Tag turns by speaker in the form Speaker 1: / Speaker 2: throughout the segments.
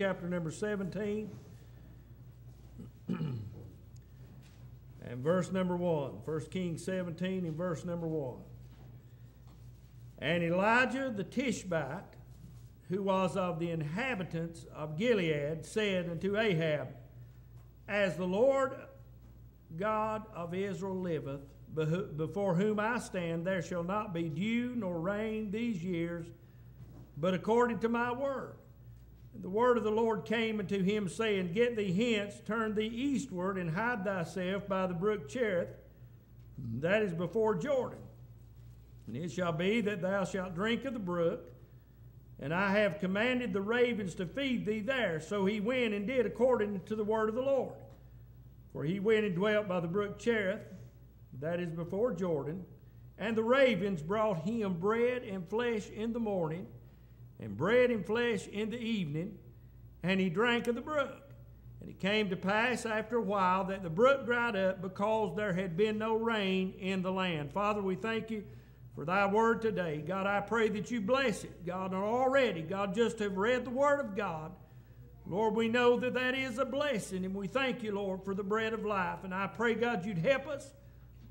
Speaker 1: chapter number 17 and verse number 1. 1 Kings 17 and verse number 1. And Elijah the Tishbite, who was of the inhabitants of Gilead, said unto Ahab, As the Lord God of Israel liveth, before whom I stand, there shall not be dew nor rain these years, but according to my word. The word of the Lord came unto him, saying, Get thee hence, turn thee eastward, and hide thyself by the brook Cherith, that is before Jordan. And it shall be that thou shalt drink of the brook, and I have commanded the ravens to feed thee there. So he went and did according to the word of the Lord. For he went and dwelt by the brook Cherith, that is before Jordan, and the ravens brought him bread and flesh in the morning and bread and flesh in the evening, and he drank of the brook. And it came to pass after a while that the brook dried up because there had been no rain in the land. Father, we thank you for thy word today. God, I pray that you bless it. God, already, God, just have read the word of God. Lord, we know that that is a blessing, and we thank you, Lord, for the bread of life. And I pray, God, you'd help us.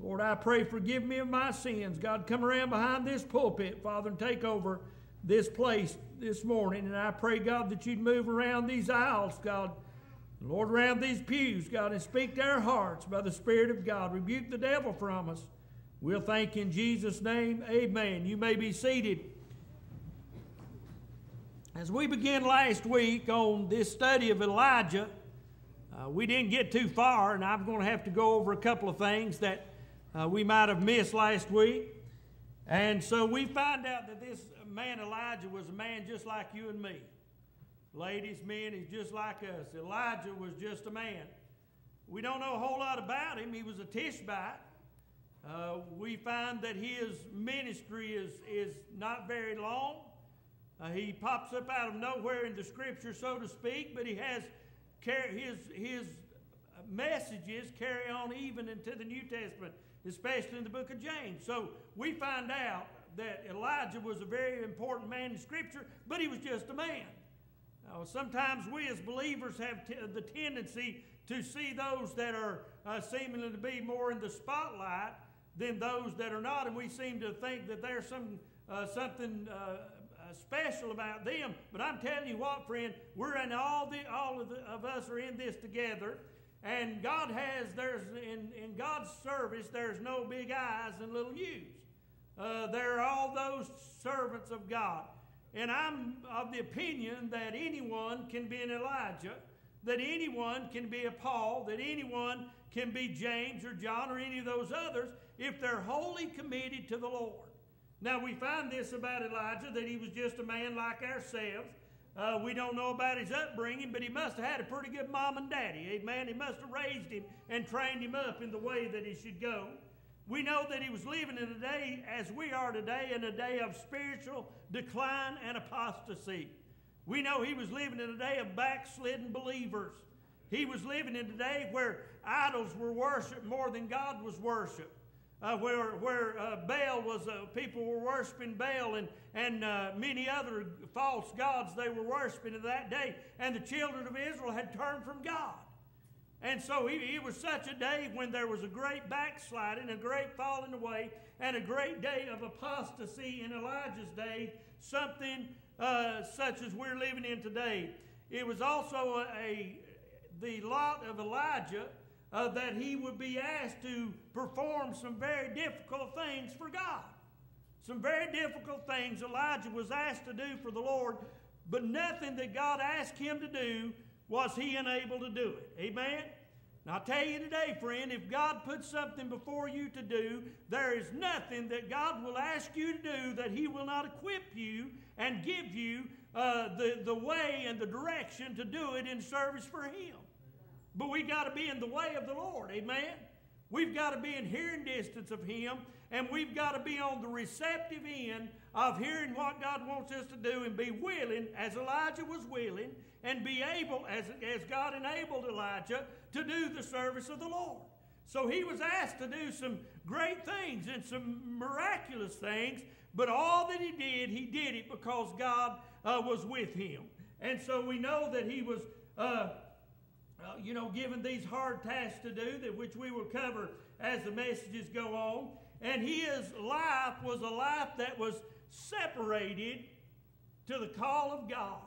Speaker 1: Lord, I pray, forgive me of my sins. God, come around behind this pulpit, Father, and take over this place this morning. And I pray, God, that you'd move around these aisles, God. Lord, around these pews, God, and speak to our hearts by the Spirit of God. Rebuke the devil from us. We'll thank in Jesus' name. Amen. You may be seated. As we began last week on this study of Elijah, uh, we didn't get too far, and I'm going to have to go over a couple of things that uh, we might have missed last week. And so we find out that this man Elijah was a man just like you and me. Ladies, men, he's just like us. Elijah was just a man. We don't know a whole lot about him. He was a Tishbite. Uh, we find that his ministry is, is not very long. Uh, he pops up out of nowhere in the scripture, so to speak, but he has his, his messages carry on even into the New Testament, especially in the book of James. So we find out that Elijah was a very important man in Scripture, but he was just a man. Now, sometimes we as believers have t- the tendency to see those that are uh, seemingly to be more in the spotlight than those that are not, and we seem to think that there's some uh, something uh, uh special about them. But I'm telling you what, friend, we're in all the all of, the, of us are in this together. And God has, there's in, in God's service, there's no big eyes and little U's. Uh, they're all those servants of God. And I'm of the opinion that anyone can be an Elijah, that anyone can be a Paul, that anyone can be James or John or any of those others if they're wholly committed to the Lord. Now, we find this about Elijah that he was just a man like ourselves. Uh, we don't know about his upbringing, but he must have had a pretty good mom and daddy. Amen. He must have raised him and trained him up in the way that he should go. We know that he was living in a day, as we are today, in a day of spiritual decline and apostasy. We know he was living in a day of backslidden believers. He was living in a day where idols were worshiped more than God was worshiped. Uh, where where uh, Baal was, uh, people were worshiping Baal and, and uh, many other false gods they were worshiping in that day. And the children of Israel had turned from God. And so it was such a day when there was a great backsliding, a great falling away, and a great day of apostasy in Elijah's day, something uh, such as we're living in today. It was also a, a the lot of Elijah uh, that he would be asked to perform some very difficult things for God. Some very difficult things Elijah was asked to do for the Lord, but nothing that God asked him to do was he unable to do it. Amen? Now, I'll tell you today, friend, if God puts something before you to do, there is nothing that God will ask you to do that He will not equip you and give you uh, the, the way and the direction to do it in service for Him. But we got to be in the way of the Lord, amen? We've got to be in hearing distance of Him, and we've got to be on the receptive end of hearing what God wants us to do and be willing, as Elijah was willing, and be able, as, as God enabled Elijah, to do the service of the Lord. So he was asked to do some great things and some miraculous things, but all that he did, he did it because God uh, was with him. And so we know that he was, uh, uh, you know, given these hard tasks to do, that which we will cover as the messages go on. And his life was a life that was separated to the call of God.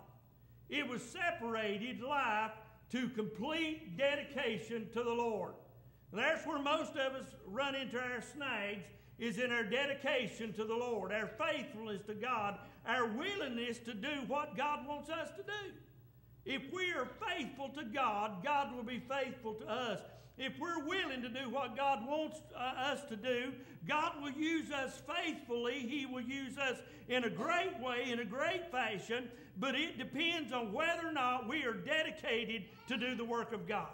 Speaker 1: It was separated life to complete dedication to the Lord. And that's where most of us run into our snags is in our dedication to the Lord, our faithfulness to God, our willingness to do what God wants us to do. If we are faithful to God, God will be faithful to us. If we're willing to do what God wants uh, us to do, God will use us faithfully. He will use us in a great way, in a great fashion, but it depends on whether or not we are dedicated to do the work of God.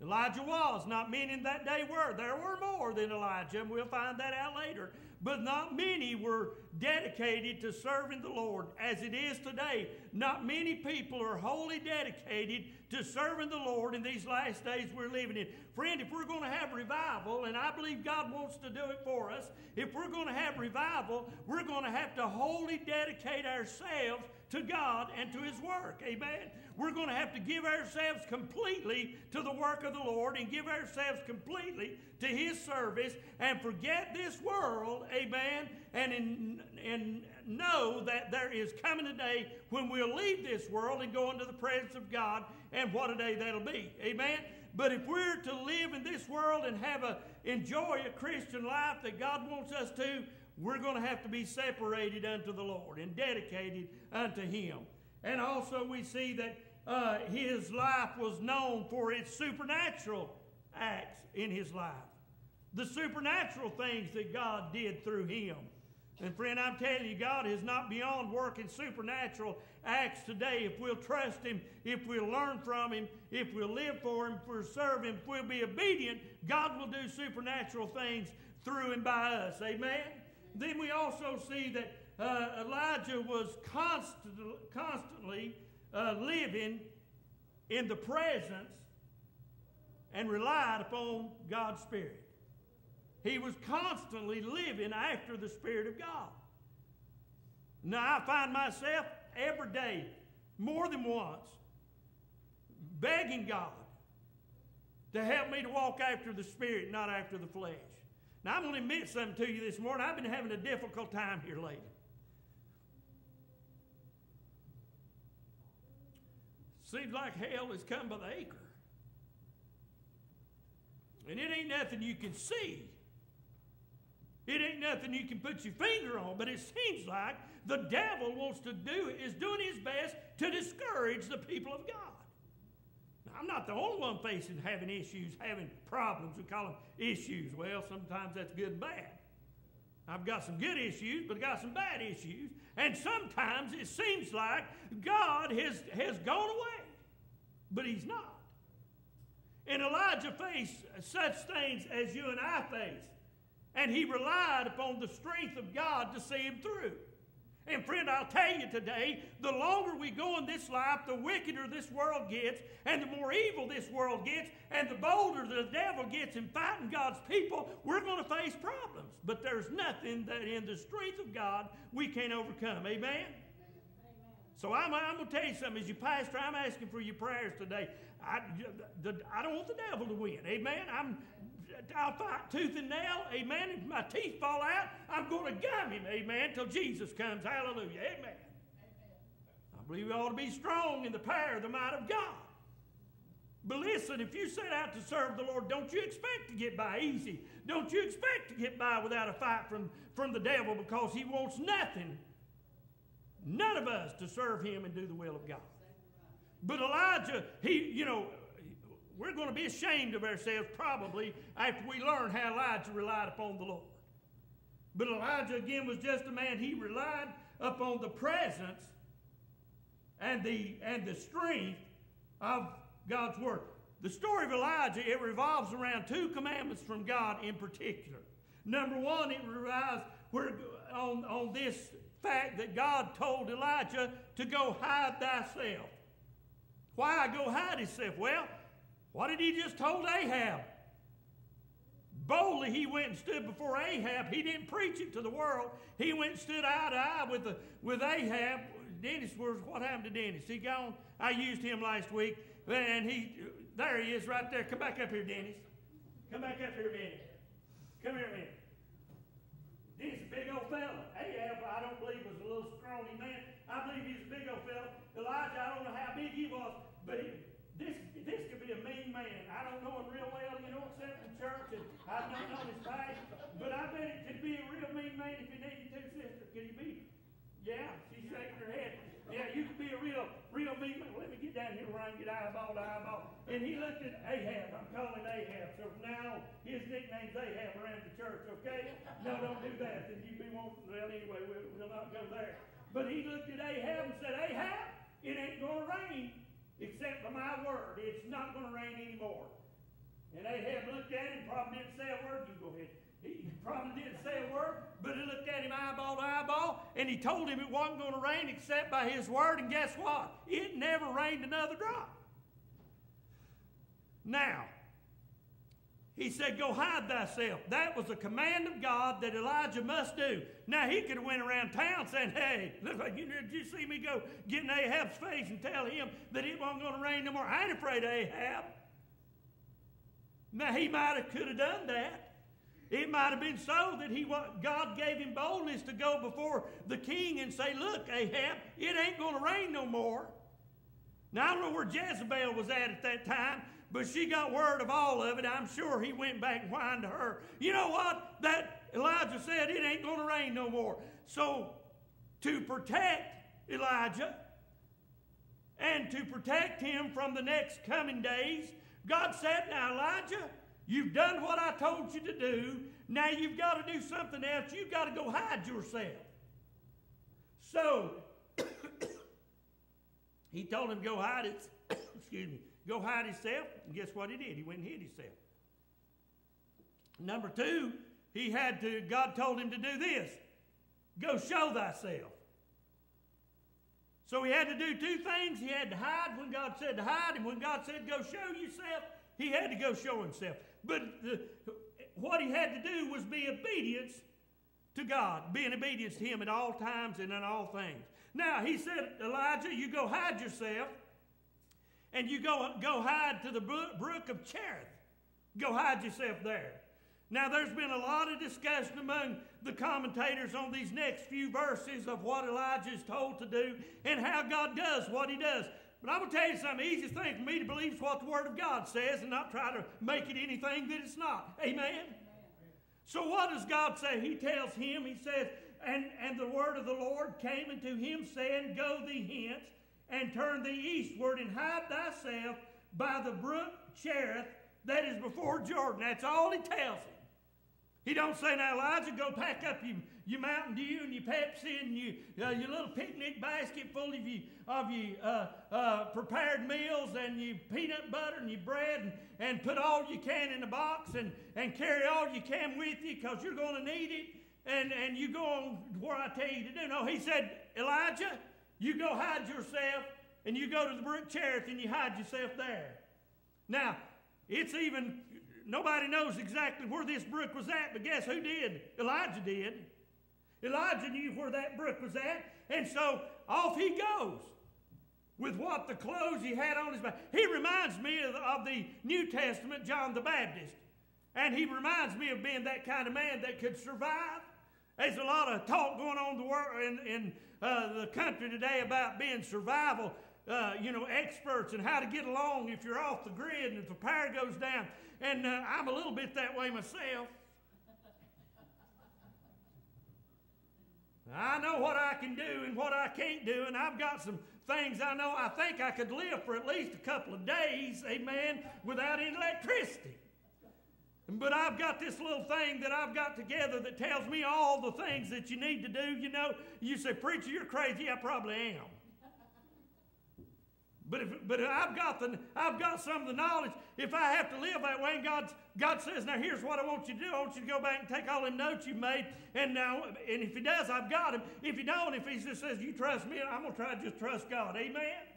Speaker 1: Elijah was, not many in that day were. There were more than Elijah, and we'll find that out later. But not many were dedicated to serving the Lord as it is today. Not many people are wholly dedicated to serving the Lord in these last days we're living in. Friend, if we're going to have revival, and I believe God wants to do it for us, if we're going to have revival, we're going to have to wholly dedicate ourselves to God and to His work. Amen. We're going to have to give ourselves completely to the work of the Lord and give ourselves completely to His service and forget this world. Amen. And, in, and know that there is coming a day when we'll leave this world and go into the presence of God, and what a day that'll be. Amen. But if we're to live in this world and have a enjoy a Christian life that God wants us to, we're going to have to be separated unto the Lord and dedicated unto Him. And also, we see that uh, his life was known for its supernatural acts in his life, the supernatural things that God did through him. And friend, I'm telling you, God is not beyond working supernatural acts today. If we'll trust Him, if we'll learn from Him, if we'll live for Him, if we'll serve Him, if we'll be obedient, God will do supernatural things through and by us. Amen? Then we also see that uh, Elijah was constant, constantly uh, living in the presence and relied upon God's Spirit. He was constantly living after the Spirit of God. Now, I find myself every day, more than once, begging God to help me to walk after the Spirit, not after the flesh. Now, I'm going to admit something to you this morning. I've been having a difficult time here lately. Seems like hell has come by the acre. And it ain't nothing you can see. It ain't nothing you can put your finger on, but it seems like the devil wants to do is doing his best to discourage the people of God. I'm not the only one facing having issues, having problems. We call them issues. Well, sometimes that's good and bad. I've got some good issues, but I've got some bad issues. And sometimes it seems like God has, has gone away, but He's not. And Elijah faced such things as you and I face. And he relied upon the strength of God to see him through. And friend, I'll tell you today, the longer we go in this life, the wickeder this world gets, and the more evil this world gets, and the bolder the devil gets in fighting God's people, we're going to face problems. But there's nothing that in the strength of God we can't overcome. Amen? So I'm, I'm going to tell you something. As your pastor, I'm asking for your prayers today. I, the, I don't want the devil to win. Amen. I'm, I'll fight tooth and nail. Amen. If my teeth fall out, I'm going to gum him. Amen. Till Jesus comes. Hallelujah. Amen. Amen. I believe we ought to be strong in the power of the might of God. But listen, if you set out to serve the Lord, don't you expect to get by easy. Don't you expect to get by without a fight from, from the devil because he wants nothing, none of us, to serve him and do the will of God. But Elijah, he, you know, we're going to be ashamed of ourselves probably after we learn how Elijah relied upon the Lord. But Elijah, again, was just a man. He relied upon the presence and the, and the strength of God's Word. The story of Elijah, it revolves around two commandments from God in particular. Number one, it revolves on, on this fact that God told Elijah to go hide thyself. Why go hide himself? Well, what did he just told Ahab? Boldly he went and stood before Ahab. He didn't preach it to the world. He went and stood eye to eye with, the, with Ahab, Dennis was what happened to Dennis? He gone? I used him last week, and he there he is right there. Come back up here, Dennis. Come back up here a minute. Come here a minute. Dennis, a big old fella. Ahab, I don't believe was a little scrawny man. I believe he's a big old fella. Elijah, I don't know how big he was, but he, this could be a mean man. I don't know him real well, you know, except in church, and I've not known his face. But I bet it could be a real mean man if you needed to, sister. Could he be? Yeah, she's shaking her head. Yeah, you could be a real, real mean man. Let me get down here where I can get eyeball to eyeball. And he looked at Ahab. I'm calling Ahab. So from now on, his nickname's Ahab around the church, okay? No, don't do that. Then you be wanting, well, anyway, we'll, we'll not go there. But he looked at Ahab and said, Ahab, it ain't going to rain except by my word. It's not going to rain anymore. And Ahab looked at him, probably didn't say a word. You go ahead. He probably didn't say a word, but he looked at him eyeball to eyeball, and he told him it wasn't going to rain except by his word. And guess what? It never rained another drop. Now, he said, Go hide thyself. That was a command of God that Elijah must do. Now, he could have went around town saying, Hey, look like you did you see me go get in Ahab's face and tell him that it wasn't going to rain no more? I ain't afraid of Ahab. Now, he might have could have done that. It might have been so that he God gave him boldness to go before the king and say, Look, Ahab, it ain't going to rain no more. Now, I don't know where Jezebel was at at that time, but she got word of all of it. I'm sure he went back and whined to her. You know what? That Elijah said, It ain't going to rain no more. So, to protect Elijah and to protect him from the next coming days, God said, Now, Elijah, You've done what I told you to do. Now you've got to do something else. You've got to go hide yourself. So he told him go hide it. excuse me. Go hide himself. And guess what he did? He went and hid himself. Number two, he had to, God told him to do this. Go show thyself. So he had to do two things. He had to hide when God said to hide, and when God said go show yourself, he had to go show himself. But the, what he had to do was be obedience to God, be in obedience to him at all times and in all things. Now, he said, Elijah, you go hide yourself, and you go, go hide to the brook of Cherith. Go hide yourself there. Now, there's been a lot of discussion among the commentators on these next few verses of what Elijah is told to do and how God does what he does. But I'm going to tell you something. The easiest thing for me to believe is what the Word of God says and not try to make it anything that it's not. Amen? Amen? So what does God say? He tells him, he says, and, and the word of the Lord came unto him, saying, Go thee hence, and turn thee eastward, and hide thyself by the brook Cherith that is before Jordan. That's all he tells him. He don't say, now Elijah, go pack up your, your Mountain Dew and your Pepsi and your, uh, your little picnic basket full of your, of your uh, uh, prepared meals and your peanut butter and your bread and, and put all you can in the box and, and carry all you can with you because you're going to need it and, and you go on where I tell you to do. No, he said, Elijah, you go hide yourself and you go to the brook Cherith and you hide yourself there. Now, it's even nobody knows exactly where this brook was at, but guess who did? Elijah did. Elijah knew where that brook was at, and so off he goes with what the clothes he had on his back. He reminds me of, of the New Testament John the Baptist, and he reminds me of being that kind of man that could survive. There's a lot of talk going on in the world in, in uh, the country today about being survival. Uh, you know, experts and how to get along if you're off the grid and if the power goes down. And uh, I'm a little bit that way myself. I know what I can do and what I can't do, and I've got some things I know I think I could live for at least a couple of days, amen, without electricity. But I've got this little thing that I've got together that tells me all the things that you need to do. You know, you say, Preacher, you're crazy. I probably am. But if, but I've got the I've got some of the knowledge. If I have to live that way, and God God says, now here's what I want you to do. I want you to go back and take all them notes you made, and now and if He does, I've got him. If He don't, if He just says you trust me, I'm gonna try to just trust God. Amen.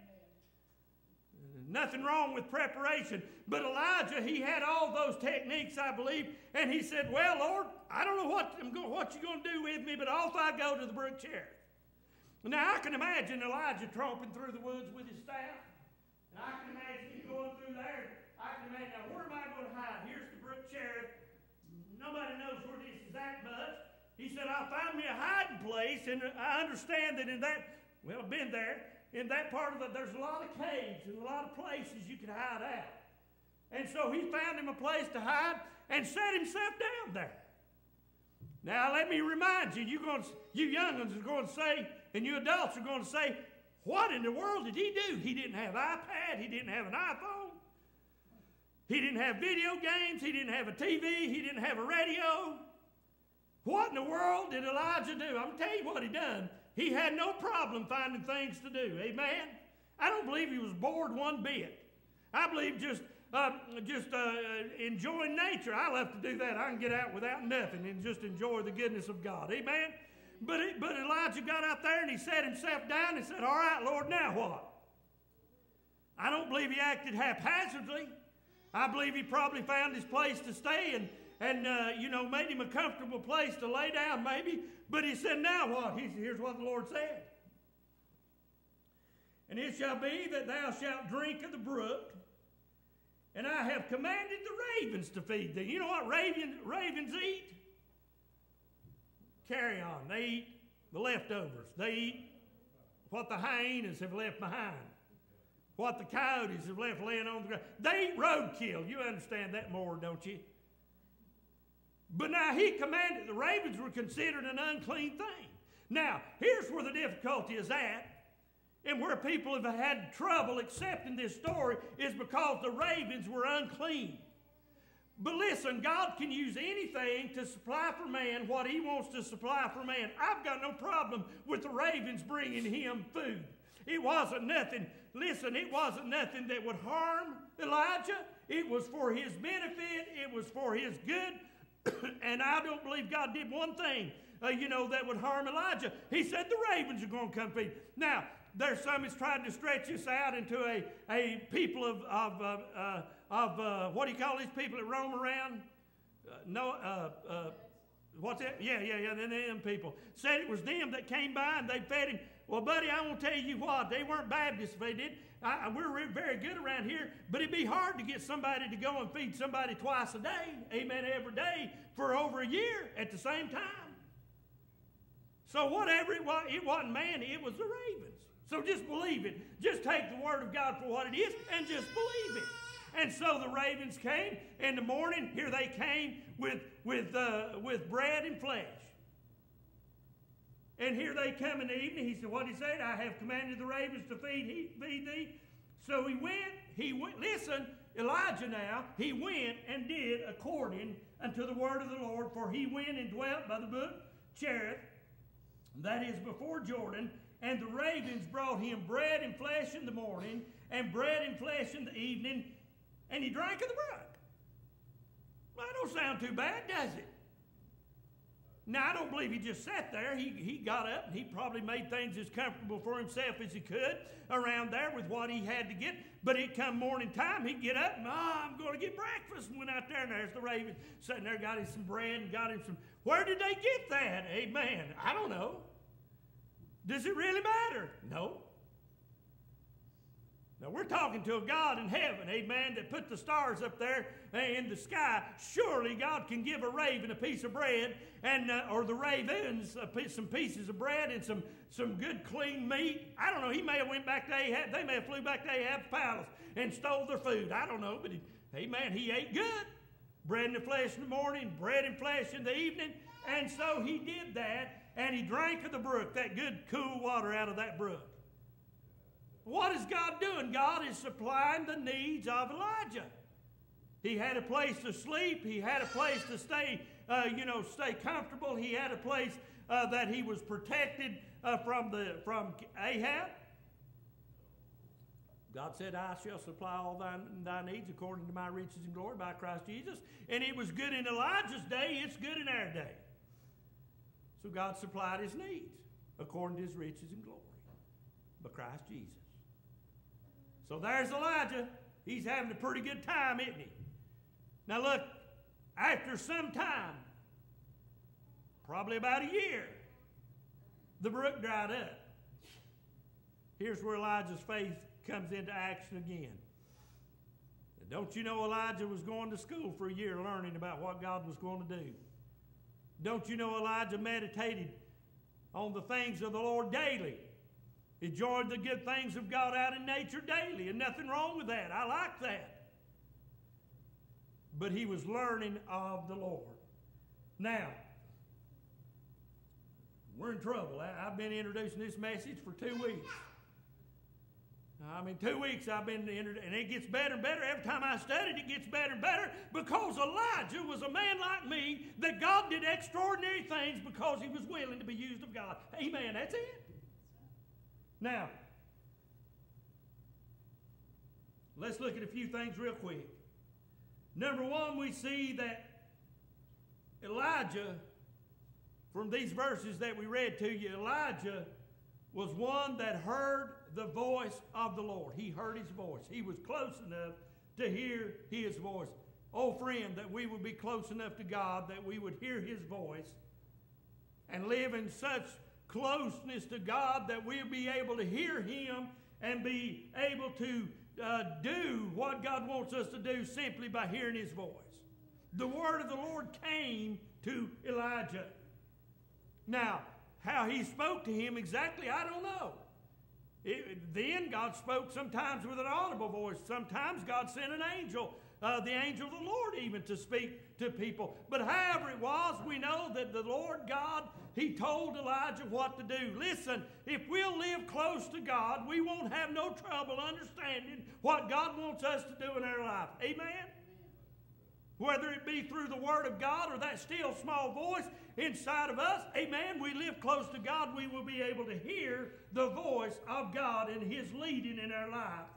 Speaker 1: Nothing wrong with preparation. But Elijah, he had all those techniques, I believe, and he said, "Well, Lord, I don't know what I'm going, what you're going to do with me, but off I go to the brook Cherith." Now I can imagine Elijah tromping through the woods with his staff. And I can imagine him going through there. I can imagine, now where am I going to hide? Here's the brook Cherith. Nobody knows where this is that much. He said, I found me a hiding place, and I understand that in that, well, I've been there, in that part of the, there's a lot of caves and a lot of places you can hide out. And so he found him a place to hide and set himself down there. Now let me remind you, you're going to, you young ones are going to say, and you adults are going to say, what in the world did he do? He didn't have iPad, he didn't have an iPhone, he didn't have video games, he didn't have a TV, he didn't have a radio. What in the world did Elijah do? I'm going to tell you what he done. He had no problem finding things to do. Amen? I don't believe he was bored one bit. I believe just uh, just uh, enjoying nature. I love to do that. I can get out without nothing and just enjoy the goodness of God. Amen? But, it, but Elijah got out there and he sat himself down and said, All right, Lord, now what? I don't believe he acted haphazardly. I believe he probably found his place to stay and, and uh, you know, made him a comfortable place to lay down, maybe. But he said, Now what? He, here's what the Lord said. And it shall be that thou shalt drink of the brook, and I have commanded the ravens to feed thee. You know what raven, ravens eat? Carry on. They eat the leftovers. They eat what the hyenas have left behind, what the coyotes have left laying on the ground. They eat roadkill. You understand that more, don't you? But now he commanded the ravens were considered an unclean thing. Now, here's where the difficulty is at. And where people have had trouble accepting this story is because the ravens were unclean. But listen, God can use anything to supply for man what he wants to supply for man. I've got no problem with the ravens bringing him food. It wasn't nothing, listen, it wasn't nothing that would harm Elijah. It was for his benefit, it was for his good. and I don't believe God did one thing, uh, you know, that would harm Elijah. He said the ravens are going to come feed. Now, there's some that's trying to stretch this out into a, a people of, of, uh, uh, of uh, what do you call these people that roam around? Uh, no, what's that? Yeah, yeah, yeah, them people. Said it was them that came by and they fed him. Well, buddy, I won't tell you what, they weren't Baptists they did. I, we're very good around here, but it'd be hard to get somebody to go and feed somebody twice a day, amen, every day for over a year at the same time. So whatever it was, it wasn't man, it was the ravens. So just believe it. Just take the word of God for what it is and just believe it. And so the ravens came in the morning. Here they came with, with, uh, with bread and flesh. And here they come in the evening. He said, What he said? I have commanded the ravens to feed, feed thee. So he went, he went, listen, Elijah now, he went and did according unto the word of the Lord, for he went and dwelt by the brook Cherith, that is before Jordan, and the ravens brought him bread and flesh in the morning, and bread and flesh in the evening, and he drank of the brook. Well, that don't sound too bad, does it? Now, I don't believe he just sat there. He, he got up and he probably made things as comfortable for himself as he could around there with what he had to get. But it come morning time, he'd get up and, oh, I'm going to get breakfast. And went out there and there's the raven sitting there, got him some bread and got him some. Where did they get that? Amen. I don't know. Does it really matter? No. Now, we're talking to a God in heaven, amen, that put the stars up there in the sky. Surely God can give a raven a piece of bread, and uh, or the ravens piece, some pieces of bread and some, some good clean meat. I don't know. He may have went back to Ahab. They may have flew back to Ahab's palace and stole their food. I don't know. But, he, amen, he ate good. Bread and flesh in the morning, bread and flesh in the evening. And so he did that and he drank of the brook, that good cool water out of that brook. What is God doing? God is supplying the needs of Elijah. He had a place to sleep. He had a place to stay, uh, you know, stay comfortable. He had a place uh, that he was protected uh, from the from Ahab. God said, I shall supply all thy, thy needs according to my riches and glory by Christ Jesus. And it was good in Elijah's day, it's good in our day. So God supplied his needs according to his riches and glory by Christ Jesus. So there's Elijah. He's having a pretty good time, isn't he? Now look, after some time, probably about a year, the brook dried up. here's where Elijah's faith comes into action again. Don't you know Elijah was going to school for a year learning about what God was going to do? Don't you know Elijah meditated on the things of the Lord daily? Enjoyed the good things of God out in nature daily, and nothing wrong with that. I like that. But he was learning of the Lord. Now, we're in trouble. I've been introducing this message for two weeks. I mean, two weeks I've been in, and it gets better and better. Every time I studied, it gets better and better because Elijah was a man like me that God did extraordinary things because he was willing to be used of God. Amen. That's it. Now, let's look at a few things real quick. Number one, we see that Elijah, from these verses that we read to you, Elijah was one that heard the voice of the Lord. He heard his voice. He was close enough to hear his voice. Oh, friend, that we would be close enough to God that we would hear his voice and live in such closeness to God that we'll be able to hear him and be able to uh, do what God wants us to do simply by hearing his voice. The word of the Lord came to Elijah. Now, how he spoke to him exactly, I don't know. It, then God spoke sometimes with an audible voice. Sometimes God sent an angel, uh, the angel of the Lord, even to speak to people. But however it was, we know that the Lord God, He told Elijah what to do. Listen, if we'll live close to God, we won't have no trouble understanding what God wants us to do in our life. Amen? whether it be through the Word of God or that still small voice inside of us, amen, we live close to God, we will be able to hear the voice of God and His leading in our life.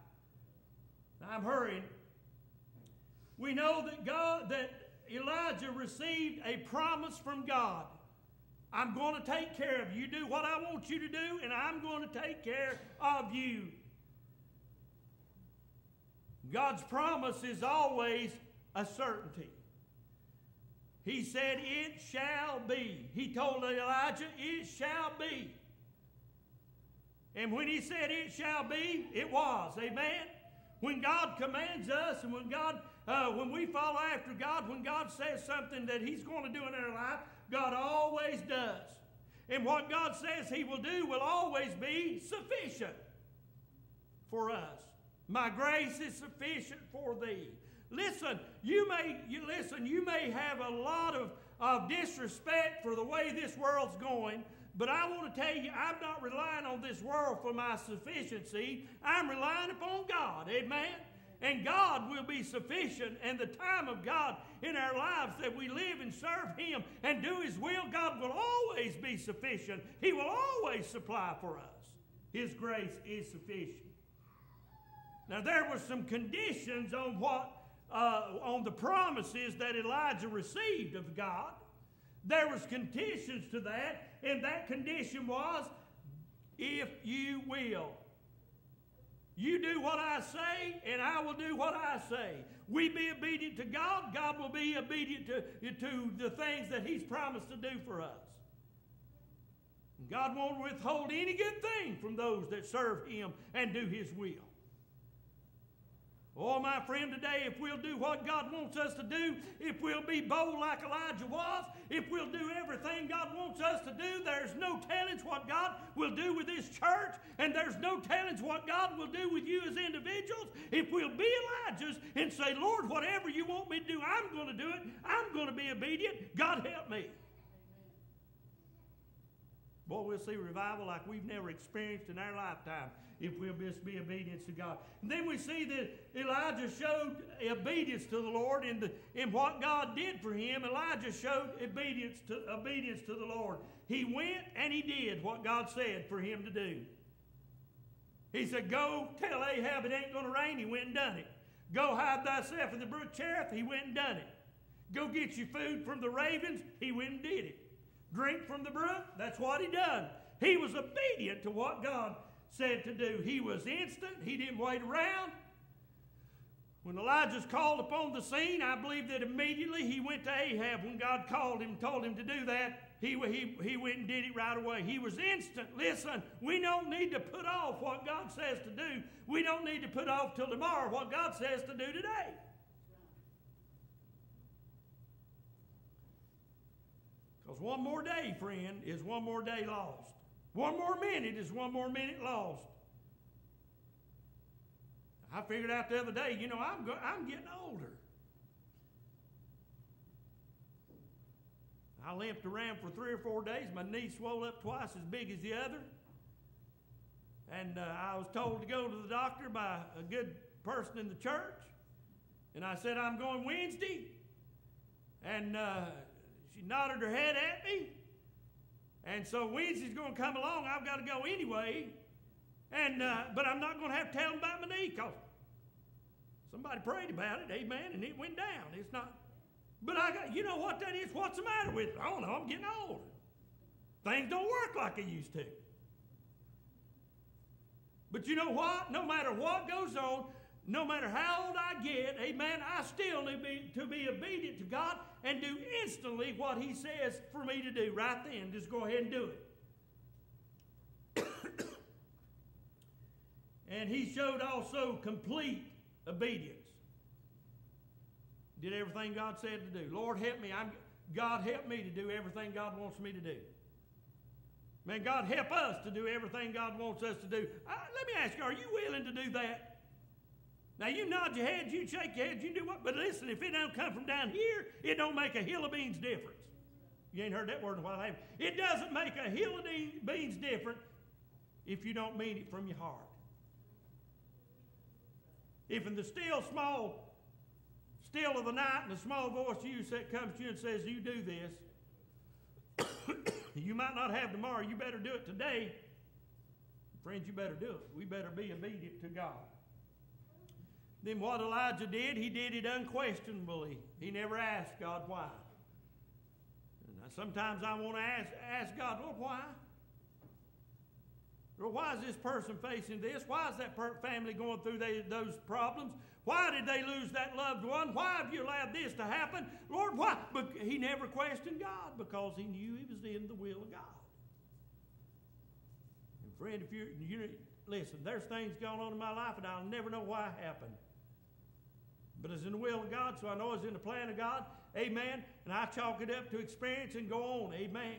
Speaker 1: I'm hurrying. We know that God, that Elijah received a promise from God. I'm going to take care of you. Do what I want you to do, and I'm going to take care of you. God's promise is always a certainty. He said, It shall be. He told Elijah, It shall be. And when he said, It shall be, it was. Amen. When God commands us and when God, uh, when we follow after God, when God says something that He's going to do in our life, God always does. And what God says He will do will always be sufficient for us. My grace is sufficient for thee. Listen, you may you listen, you may have a lot of, of disrespect for the way this world's going, but I want to tell you, I'm not relying on this world for my sufficiency. I'm relying upon God. Amen. And God will be sufficient, and the time of God in our lives that we live and serve Him and do His will, God will always be sufficient. He will always supply for us. His grace is sufficient. Now, there were some conditions on what uh, on the promises that Elijah received of God. There was conditions to that, and that condition was, if you will. You do what I say, and I will do what I say. We be obedient to God, God will be obedient to, to the things that He's promised to do for us. God won't withhold any good thing from those that serve Him and do His will. Oh, my friend, today, if we'll do what God wants us to do, if we'll be bold like Elijah was, if we'll do everything God wants us to do, there's no telling what God will do with this church, and there's no telling what God will do with you as individuals. If we'll be Elijah's and say, Lord, whatever you want me to do, I'm going to do it. I'm going to be obedient. God help me. Boy, we'll see revival like we've never experienced in our lifetime if we'll just be obedient to God. And then we see that Elijah showed obedience to the Lord in, the, in what God did for him. Elijah showed obedience to, obedience to the Lord. He went and he did what God said for him to do. He said, Go tell Ahab it ain't going to rain. He went and done it. Go hide thyself in the brook Cherith. He went and done it. Go get you food from the ravens. He went and did it drink from the brook. That's what he done. He was obedient to what God said to do. He was instant. He didn't wait around. When Elijah's called upon the scene, I believe that immediately he went to Ahab when God called him, told him to do that. He, he, he went and did it right away. He was instant. Listen, we don't need to put off what God says to do. We don't need to put off till tomorrow what God says to do today. Because one more day, friend, is one more day lost. One more minute is one more minute lost. I figured out the other day, you know, I'm, go- I'm getting older. I limped around for three or four days. My knee swelled up twice as big as the other. And uh, I was told to go to the doctor by a good person in the church. And I said, I'm going Wednesday. And uh, nodded her head at me. And so Wednesday's going to come along. I've got to go anyway. And uh, but I'm not going to have to tell them about my knee because somebody prayed about it, amen, and it went down. It's not. But I got, you know what that is? What's the matter with it? I don't know. I'm getting older. Things don't work like they used to. But you know what? No matter what goes on, no matter how old I get, amen, I still need be, to be obedient to God and do instantly what He says for me to do right then. Just go ahead and do it. and He showed also complete obedience. Did everything God said to do. Lord, help me. I'm, God, help me to do everything God wants me to do. Man, God, help us to do everything God wants us to do. Uh, let me ask you, are you willing to do that? Now you nod your head, you shake your head, you do what? But listen, if it don't come from down here, it don't make a hill of beans difference. You ain't heard that word in a while, have you? It doesn't make a hill of beans different if you don't mean it from your heart. If in the still small, still of the night, and the small voice you that comes to you and says, "You do this," you might not have tomorrow. You better do it today, friends. You better do it. We better be obedient to God. Then what Elijah did, he did it unquestionably. He never asked God why. Sometimes I want to ask, ask God, Lord, why? Lord, why is this person facing this? Why is that family going through they, those problems? Why did they lose that loved one? Why have you allowed this to happen? Lord, why? But he never questioned God because he knew he was in the will of God. And friend, if you're, you listen, there's things going on in my life and I'll never know why it happened. But it's in the will of God, so I know it's in the plan of God. Amen. And I chalk it up to experience and go on. Amen.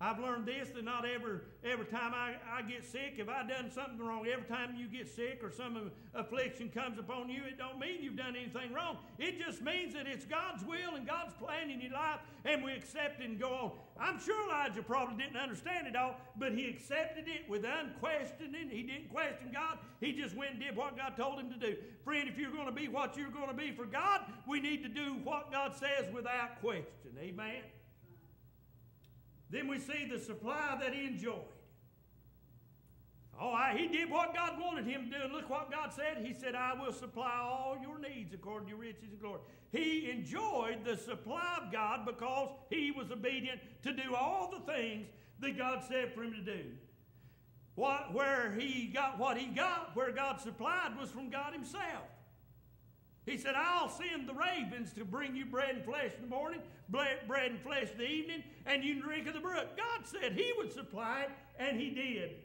Speaker 1: I've learned this that not every, every time I, I get sick, if I've done something wrong, every time you get sick or some affliction comes upon you, it don't mean you've done anything wrong. It just means that it's God's will and God's plan in your life, and we accept it and go on. I'm sure Elijah probably didn't understand it all, but he accepted it with unquestioning. He didn't question God. He just went and did what God told him to do. Friend, if you're going to be what you're going to be for God, we need to do what God says without question. Amen. Then we see the supply that he enjoyed. Oh, I, he did what God wanted him to do. And look what God said. He said, I will supply all your needs according to your riches and glory. He enjoyed the supply of God because he was obedient to do all the things that God said for him to do. What, where he got what he got, where God supplied, was from God himself. He said, I'll send the ravens to bring you bread and flesh in the morning, bread and flesh in the evening, and you can drink of the brook. God said He would supply it, and He did.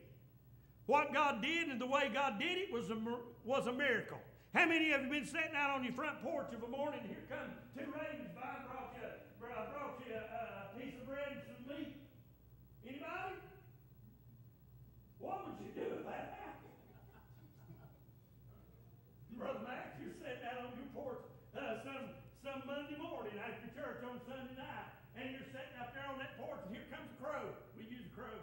Speaker 1: What God did and the way God did it was a, was a miracle. How many of you been sitting out on your front porch of a morning? Here come two ravens by, brought you, brought you a, a piece of bread and some meat. Anybody? What would you do if that happened? Brother Matt, uh, some, Monday morning after church on Sunday night, and you're sitting up there on that porch, and here comes a crow. We use a crow.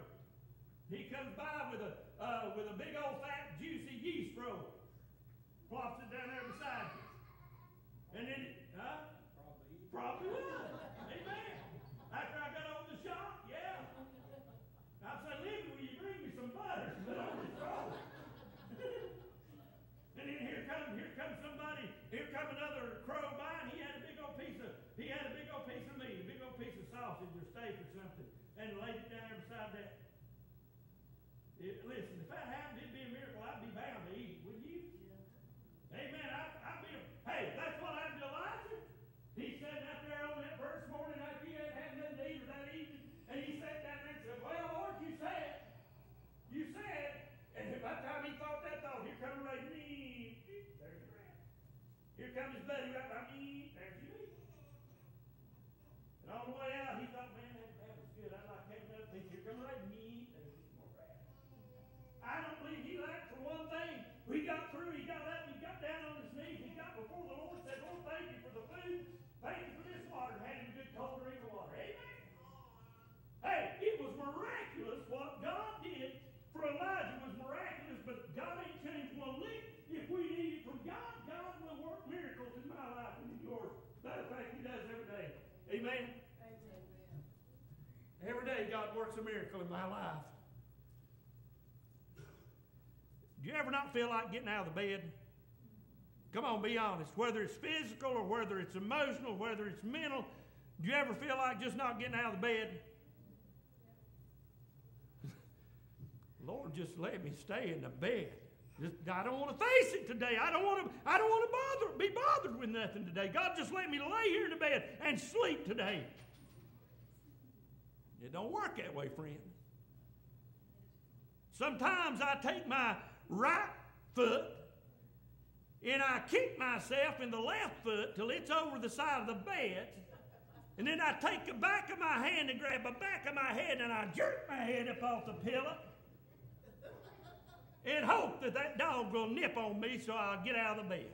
Speaker 1: He comes by with a uh, with a big old fat juicy yeast roll, plops it down there beside you, and then it, huh? Probably. Probably would. Amen. After I got over the shock, yeah. I said, Libby, will you bring me some butter? Put on this roll. and then here comes here comes somebody. Here comes another crow by, and he had a big old piece of he had a big old piece of meat, a big old piece of sausage or steak or something, and laid it down there beside that. It, listen, if that happened, it'd be a miracle. I'd be bound to eat, would you? Yeah. Amen. I, I'd be a Here comes his buddy right by me. There's you. And on the way out, he thought, man, that, that was good. I like having that piece. Here comes right me. There's more rat. I don't believe he lacked for one thing. We got through. He got up. He got down on his knees. He got before the Lord. Said, Lord, thank you for the food. Thank you for this water. And had him a good cold drink of water. Amen. Hey, it was miraculous what God did for Elijah was miraculous, but God ain't changed one lick. If we need it from God, God will work miracles in my life and in yours. Matter of fact, He does every day. Amen. Amen. Every day, Works a miracle in my life. Do you ever not feel like getting out of the bed? Come on, be honest. Whether it's physical or whether it's emotional, whether it's mental, do you ever feel like just not getting out of the bed? Lord, just let me stay in the bed. Just, I don't want to face it today. I don't want to. I don't want to bother, be bothered with nothing today. God, just let me lay here in the bed and sleep today. It don't work that way, friend. Sometimes I take my right foot and I kick myself in the left foot till it's over the side of the bed. And then I take the back of my hand and grab the back of my head and I jerk my head up off the pillow and hope that that dog will nip on me so I'll get out of the bed.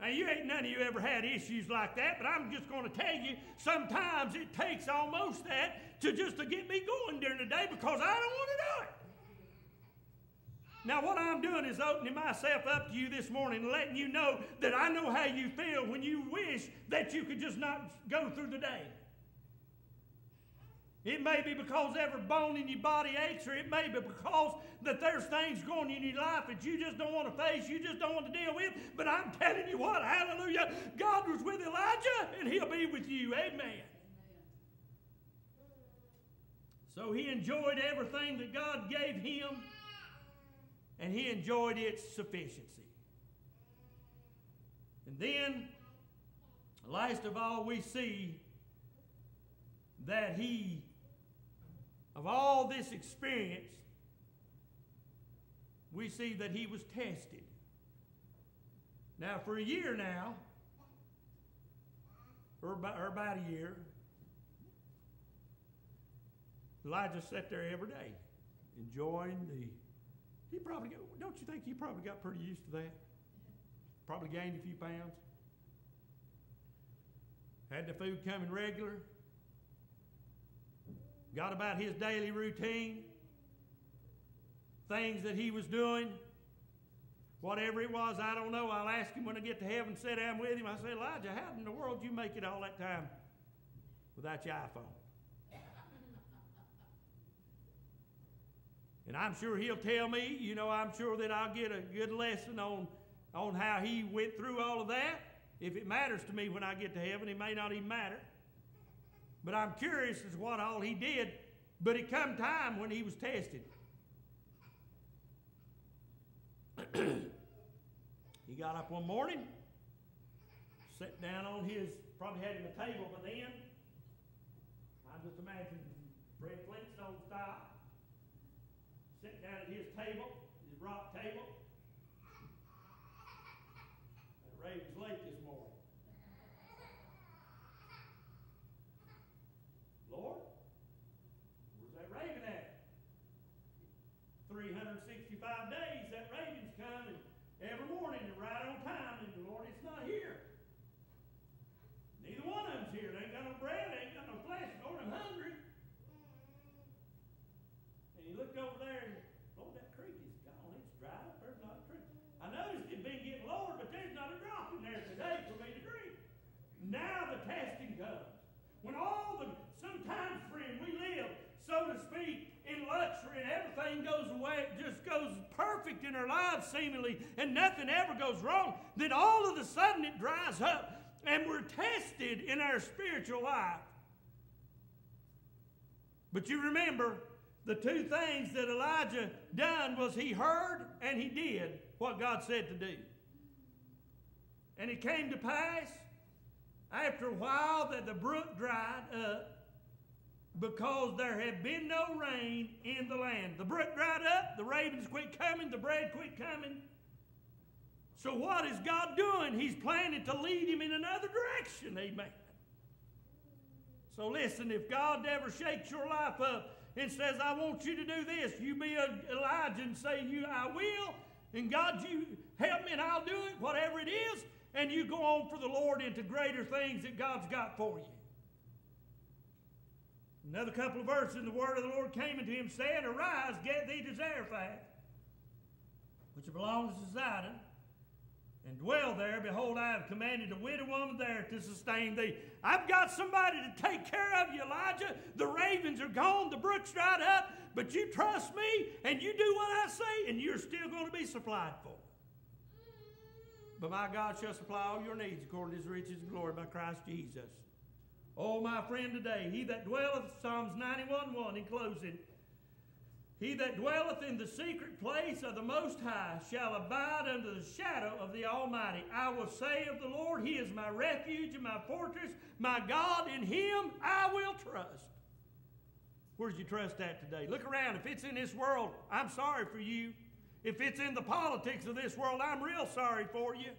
Speaker 1: Now, you ain't none of you ever had issues like that, but I'm just going to tell you sometimes it takes almost that to just to get me going during the day because I don't want to do it. Now, what I'm doing is opening myself up to you this morning letting you know that I know how you feel when you wish that you could just not go through the day. It may be because every bone in your body aches, or it may be because that there's things going in your life that you just don't want to face, you just don't want to deal with. But I'm telling you what, hallelujah, God was with Elijah, and He'll be with you. Amen. So he enjoyed everything that God gave him, and he enjoyed its sufficiency. And then, last of all, we see that he of all this experience, we see that he was tested. Now, for a year now, or about, or about a year, Elijah sat there every day, enjoying the. He probably got, don't you think he probably got pretty used to that? Probably gained a few pounds. Had the food coming regular got about his daily routine, things that he was doing, whatever it was, I don't know. I'll ask him when I get to heaven, sit down with him. I say, Elijah, how in the world you make it all that time without your iPhone? And I'm sure he'll tell me, you know, I'm sure that I'll get a good lesson on, on how he went through all of that. If it matters to me when I get to heaven, it may not even matter. But I'm curious as to what all he did. But it come time when he was tested. he got up one morning, sat down on his, probably had him a table by then. I just imagine Fred Flintstone style. Sat down at his table, his rock table. Ray was late this morning. Lord, where's that raven at? 365 days that raven's coming every morning and right on time, and the Lord, it's not here. Neither one of them's here. They ain't got no bread, they ain't got no flesh. Lord, I'm hungry. And he looked over there and, Lord, that creek is gone. It's dried up. There's not a creek. I noticed it been getting lower, but there's not a drop in there today for me to drink. Now the testing comes. When all the, sometimes, friend, we live, so to speak, in luxury and everything goes away, just goes perfect in our lives seemingly, and nothing ever goes wrong, then all of a sudden it dries up and we're tested in our spiritual life. But you remember, the two things that Elijah done was he heard and he did what God said to do. And it came to pass after a while that the brook dried up because there had been no rain in the land. The brook dried up, the ravens quit coming, the bread quit coming. So, what is God doing? He's planning to lead him in another direction. Amen. So, listen, if God ever shakes your life up and says, I want you to do this, you be Elijah and say, you, I will, and God, you help me and I'll do it, whatever it is, and you go on for the Lord into greater things that God's got for you. Another couple of verses, in the word of the Lord came unto him, saying, Arise, get thee to Zarephath, which belongs to Zidon, and dwell there. Behold, I have commanded a widow woman there to sustain thee. I've got somebody to take care of you, Elijah. The ravens are gone, the brook's dried up, but you trust me and you do what I say, and you're still going to be supplied for. But my God shall supply all your needs according to his riches and glory by Christ Jesus. Oh, my friend, today, he that dwelleth, Psalms 91 1 in closing, he that dwelleth in the secret place of the Most High shall abide under the shadow of the Almighty. I will say of the Lord, He is my refuge and my fortress, my God, in Him I will trust. Where's your trust at today? Look around. If it's in this world, I'm sorry for you. If it's in the politics of this world, I'm real sorry for you.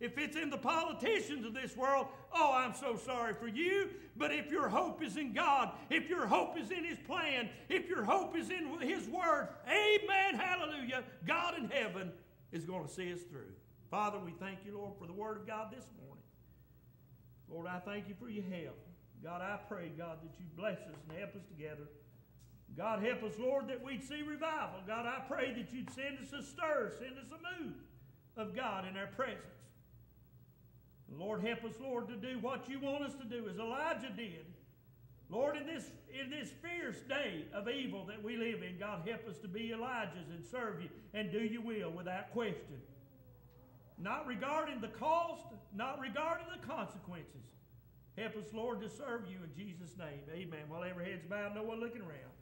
Speaker 1: If it's in the politicians of this world, oh, I'm so sorry for you. But if your hope is in God, if your hope is in His plan, if your hope is in His Word, amen, hallelujah, God in heaven is going to see us through. Father, we thank you, Lord, for the Word of God this morning. Lord, I thank you for your help. God, I pray, God, that you bless us and help us together. God, help us, Lord, that we'd see revival. God, I pray that you'd send us a stir, send us a move of God in our presence. Lord, help us, Lord, to do what you want us to do, as Elijah did. Lord, in this, in this fierce day of evil that we live in, God, help us to be Elijahs and serve you and do your will without question. Not regarding the cost, not regarding the consequences. Help us, Lord, to serve you in Jesus' name. Amen. While every head's bowed, no one looking around.